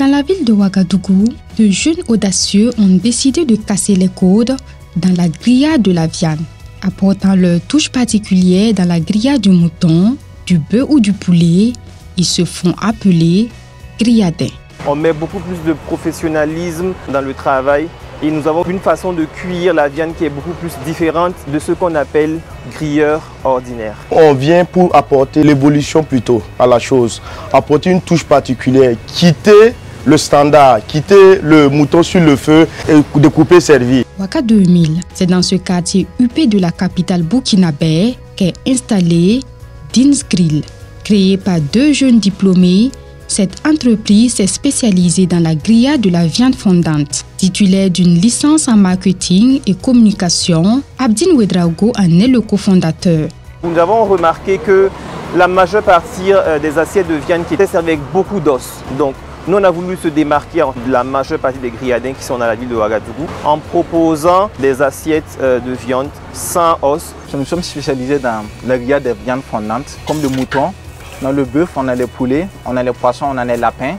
Dans la ville de Ouagadougou, de jeunes audacieux ont décidé de casser les codes dans la grillade de la viande, apportant leur touche particulière dans la grillade du mouton, du bœuf ou du poulet. Ils se font appeler grilladins. On met beaucoup plus de professionnalisme dans le travail et nous avons une façon de cuire la viande qui est beaucoup plus différente de ce qu'on appelle grilleur ordinaire. On vient pour apporter l'évolution plutôt à la chose, apporter une touche particulière, quitter le standard, quitter le mouton sur le feu et découper, servir. Waka 2000, c'est dans ce quartier huppé de la capitale burkinabé qu'est installé Dins Grill. Créé par deux jeunes diplômés, cette entreprise s'est spécialisée dans la grillade de la viande fondante. Titulaire d'une licence en marketing et communication, Abdin Ouedraogo en est le cofondateur. Nous avons remarqué que la majeure partie euh, des assiettes de viande qui étaient servies avec beaucoup d'os. Donc, nous, on a voulu se démarquer de la majeure partie des grilladins qui sont dans la ville de Ouagadougou en proposant des assiettes euh, de viande sans os. Nous sommes spécialisés dans la grillade des viandes fondantes, comme le mouton, dans le bœuf, on a les poulets, on a les poissons, on a les lapins.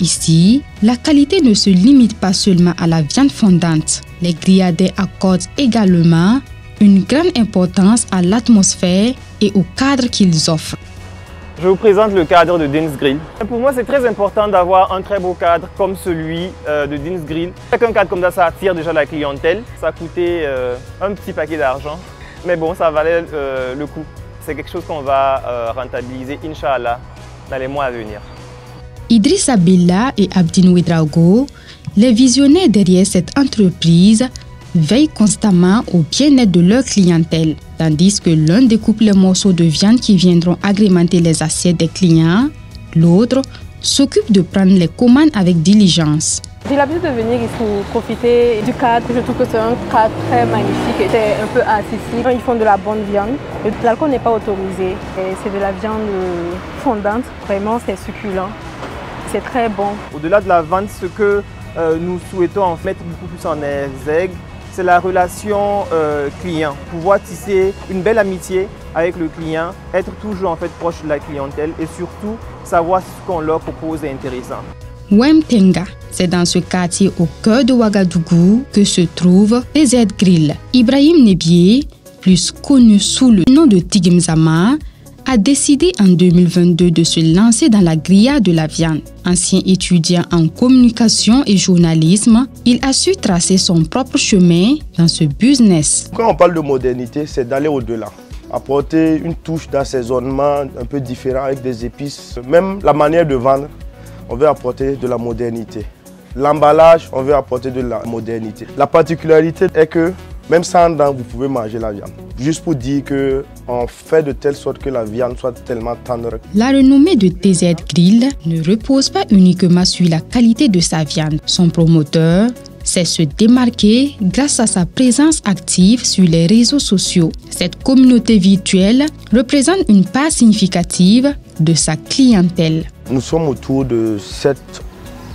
Ici, la qualité ne se limite pas seulement à la viande fondante. Les grillades accordent également une grande importance à l'atmosphère et au cadre qu'ils offrent. Je vous présente le cadre de Dins Grill. Pour moi, c'est très important d'avoir un très beau cadre comme celui euh, de Dins Grill. Avec un cadre comme ça, ça attire déjà la clientèle. Ça a coûté euh, un petit paquet d'argent, mais bon, ça valait euh, le coup c'est quelque chose qu'on va euh, rentabiliser, Inch'Allah, dans les mois à venir. Idriss Abilla et Abdin Ouedraogo, les visionnaires derrière cette entreprise, veillent constamment au bien-être de leur clientèle, tandis que l'un découpe les morceaux de viande qui viendront agrémenter les assiettes des clients, l'autre s'occupe de prendre les commandes avec diligence. J'ai l'habitude de venir ici profiter du cadre. Je trouve que c'est un cadre très magnifique. C'est un peu accessible. Ils font de la bonne viande. L'alcool n'est pas autorisé. C'est de la viande fondante. Vraiment, c'est succulent. C'est très bon. Au-delà de la vente, ce que euh, nous souhaitons en mettre beaucoup plus en exergue, c'est la relation euh, client. Pouvoir tisser une belle amitié avec le client, être toujours en fait proche de la clientèle et surtout savoir ce qu'on leur propose est intéressant. Wemtenga, c'est dans ce quartier au cœur de Ouagadougou que se trouve PZ Grill. Ibrahim Nebier, plus connu sous le nom de Tigimzama, a décidé en 2022 de se lancer dans la grillade de la viande. Ancien étudiant en communication et journalisme, il a su tracer son propre chemin dans ce business. Quand on parle de modernité, c'est d'aller au-delà apporter une touche d'assaisonnement un peu différent avec des épices. Même la manière de vendre, on veut apporter de la modernité. L'emballage, on veut apporter de la modernité. La particularité est que même sans dents, vous pouvez manger la viande. Juste pour dire qu'on fait de telle sorte que la viande soit tellement tendre. La renommée de TZ Grill ne repose pas uniquement sur la qualité de sa viande. Son promoteur c'est se démarquer grâce à sa présence active sur les réseaux sociaux. Cette communauté virtuelle représente une part significative de sa clientèle. Nous sommes autour de 7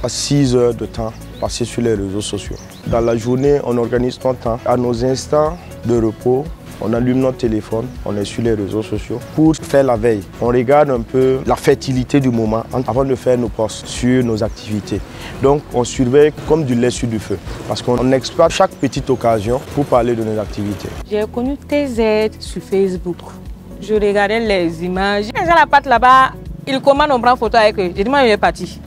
à 6 heures de temps passés sur les réseaux sociaux. Dans la journée, on organise ton temps. À nos instants de repos, on allume notre téléphone, on est sur les réseaux sociaux pour faire la veille. On regarde un peu la fertilité du moment avant de faire nos posts sur nos activités. Donc on surveille comme du lait sur du feu parce qu'on exploite chaque petite occasion pour parler de nos activités. J'ai connu TZ sur Facebook. Je regardais les images. Ils ont la patte là-bas, ils commandent, on prend photo avec eux. J'ai dit, moi, il est parti.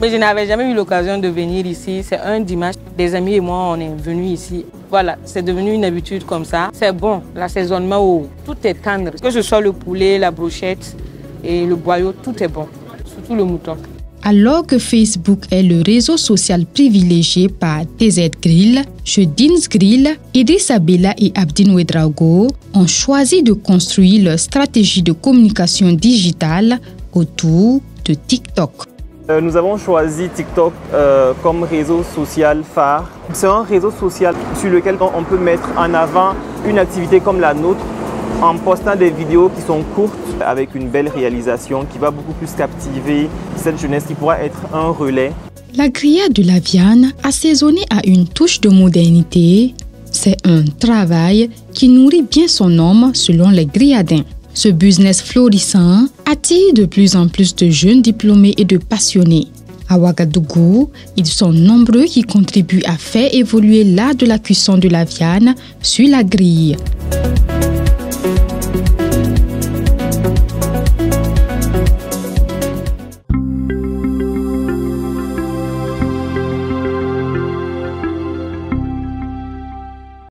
Mais je n'avais jamais eu l'occasion de venir ici. C'est un dimanche. Des amis et moi, on est venus ici. Voilà, c'est devenu une habitude comme ça. C'est bon, l'assaisonnement, tout est tendre. Que ce soit le poulet, la brochette et le boyau, tout est bon. Surtout le mouton. Alors que Facebook est le réseau social privilégié par TZ Grill, chez Dins Grill, Idrissa Bella et Abdin Ouedraogo ont choisi de construire leur stratégie de communication digitale autour de TikTok. Euh, nous avons choisi TikTok euh, comme réseau social phare. C'est un réseau social sur lequel on peut mettre en avant une activité comme la nôtre en postant des vidéos qui sont courtes avec une belle réalisation qui va beaucoup plus captiver cette jeunesse qui pourra être un relais. La grillade de la viande, assaisonnée à une touche de modernité, c'est un travail qui nourrit bien son homme selon les grilladins. Ce business florissant attire de plus en plus de jeunes diplômés et de passionnés. À Ouagadougou, ils sont nombreux qui contribuent à faire évoluer l'art de la cuisson de la viande sur la grille.